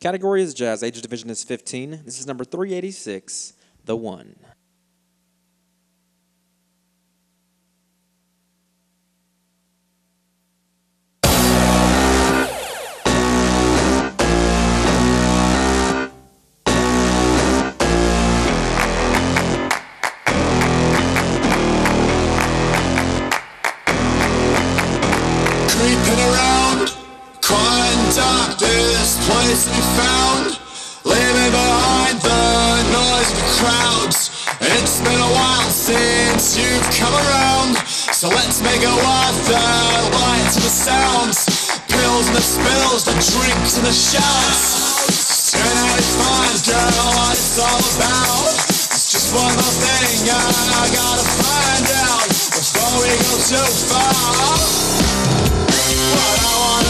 Category is jazz. Age division is 15. This is number 386, The One. creeping around, this place be found. Leaving behind the noise of the crowds. It's been a while since you've come around, so let's make a wild the lights the sounds, pills and the spills, the drinks and the shouts. Turn out it finds, girl, what it's all about. It's just one more thing I gotta find out before we go too far. What I wanna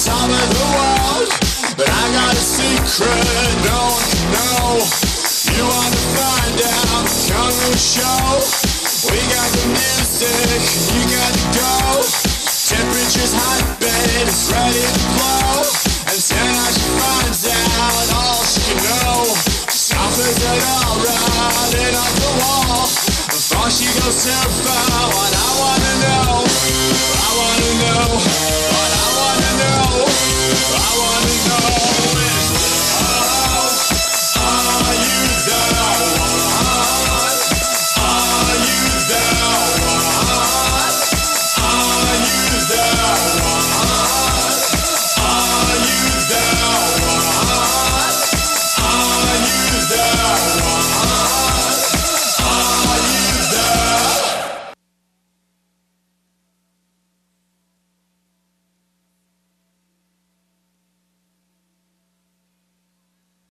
top of the world. But I got a secret no one can know. You want to find out? Come to the show. We got the music, you got the go. Temperature's hot, babe, it's ready to blow. And tonight she finds out all she can know. Something's it all running off the wall. Before she goes too far, what I wanna know, I wanna know, what